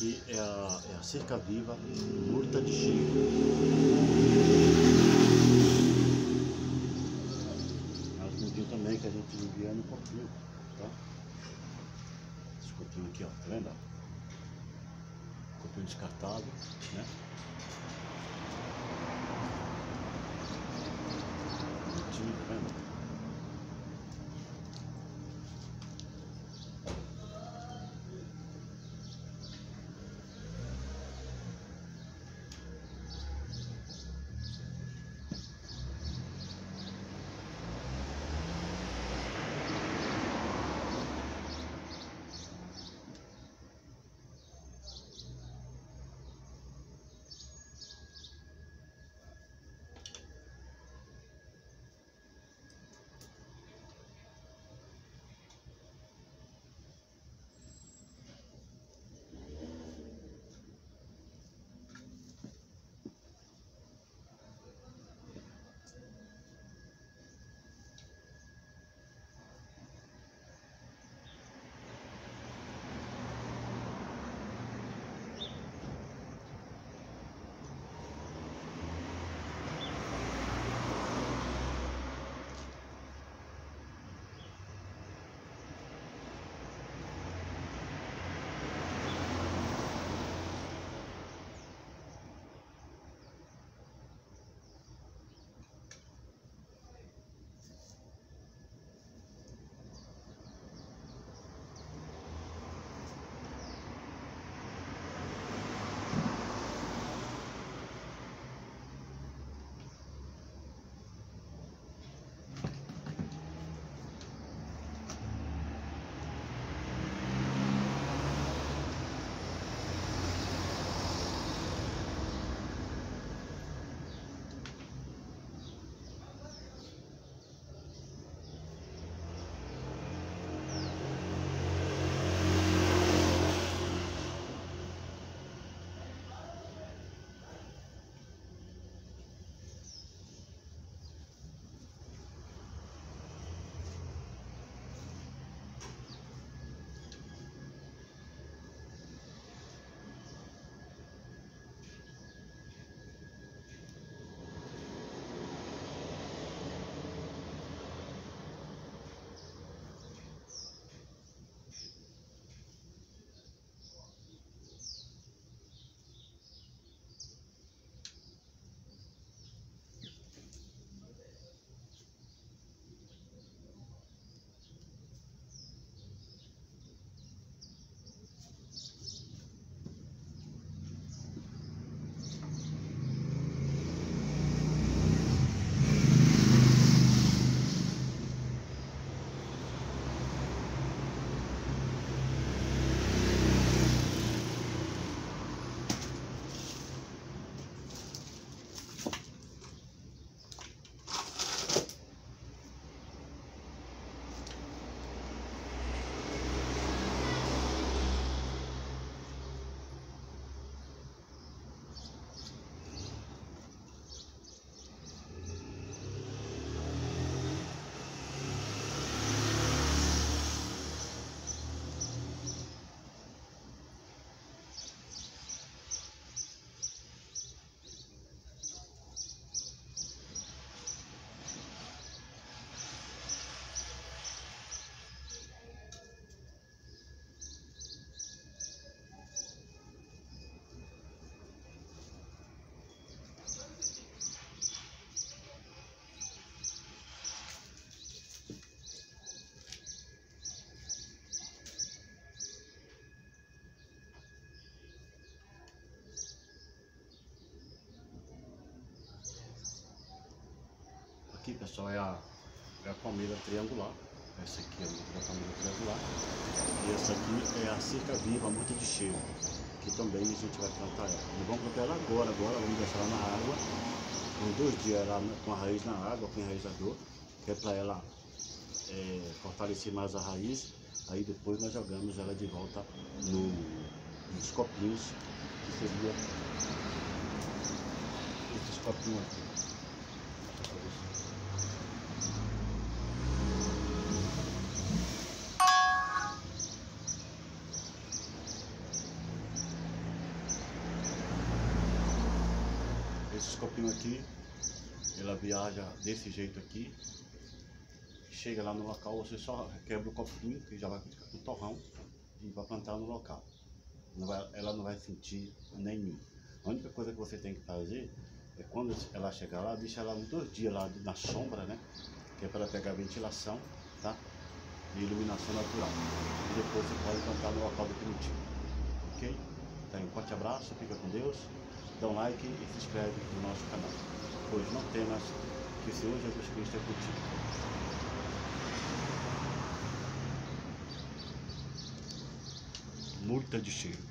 aqui é a, é a cerca viva murta de cheiro. Mas tem também que a gente envia no copinho, tá? Esse copinho aqui, ó, tá vendo? Copinho descartável, né? Aqui, pessoal, é a, é a palmeira triangular. Essa aqui é a palmeira triangular. E essa aqui é a cerca viva, a de cheiro. Que também a gente vai plantar ela. Vamos plantar ela agora, agora vamos deixar ela na água. Com dois dias ela com a raiz na água, com enraizador. Que é para ela é, fortalecer mais a raiz. Aí depois nós jogamos ela de volta no, nos copinhos, que seria esses copinhos aqui. Copinho aqui, ela viaja desse jeito aqui. Chega lá no local, você só quebra o copinho, que já vai ficar com torrão, e vai plantar no local. Não vai, ela não vai sentir nenhum. A única coisa que você tem que fazer é quando ela chegar lá, deixa ela dois dias lá na sombra, né? Que é para pegar ventilação, tá? E iluminação natural. E depois você pode plantar no local definitivo. Ok? Então, um forte abraço, fica com Deus, um like e se inscreve no nosso canal. Pois não temas que o Senhor Jesus Cristo é contigo. Multa de cheiro.